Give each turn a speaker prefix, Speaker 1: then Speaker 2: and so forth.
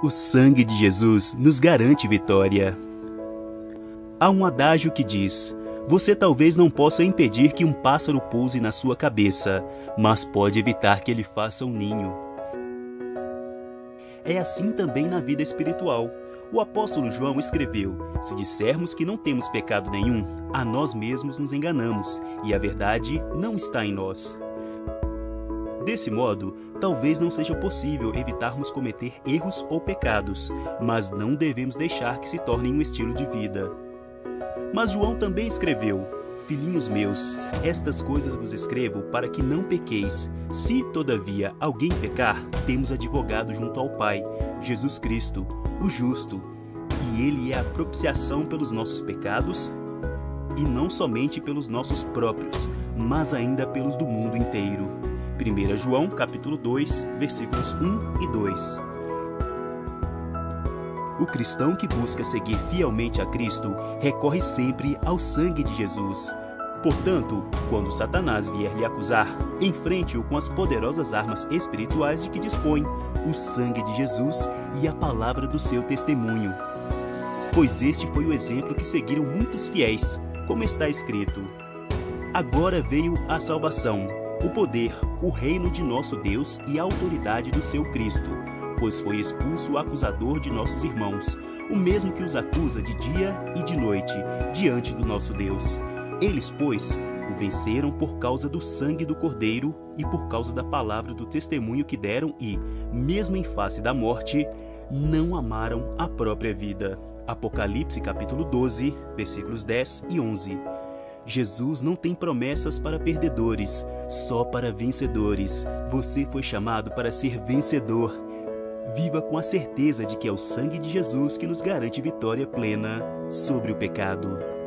Speaker 1: O sangue de Jesus nos garante vitória. Há um adágio que diz: Você talvez não possa impedir que um pássaro pouse na sua cabeça, mas pode evitar que ele faça um ninho. É assim também na vida espiritual. O apóstolo João escreveu: Se dissermos que não temos pecado nenhum, a nós mesmos nos enganamos, e a verdade não está em nós. Desse modo, talvez não seja possível evitarmos cometer erros ou pecados, mas não devemos deixar que se tornem um estilo de vida. Mas João também escreveu: Filhinhos meus, estas coisas vos escrevo para que não pequeis. Se, todavia, alguém pecar, temos advogado junto ao Pai, Jesus Cristo, o justo, e ele é a propiciação pelos nossos pecados, e não somente pelos nossos próprios, mas ainda pelos do mundo inteiro. 1 João capítulo 2, versículos 1 e 2. O cristão que busca seguir fielmente a Cristo recorre sempre ao sangue de Jesus. Portanto, quando Satanás vier lhe acusar, enfrente-o com as poderosas armas espirituais de que dispõe, o sangue de Jesus e a palavra do seu testemunho. Pois este foi o exemplo que seguiram muitos fiéis, como está escrito: Agora veio a salvação o poder, o reino de nosso Deus e a autoridade do seu Cristo, pois foi expulso o acusador de nossos irmãos, o mesmo que os acusa de dia e de noite, diante do nosso Deus. Eles, pois, o venceram por causa do sangue do Cordeiro e por causa da palavra do testemunho que deram e, mesmo em face da morte, não amaram a própria vida. Apocalipse capítulo 12, versículos 10 e 11. Jesus não tem promessas para perdedores, só para vencedores. Você foi chamado para ser vencedor. Viva com a certeza de que é o sangue de Jesus que nos garante vitória plena sobre o pecado.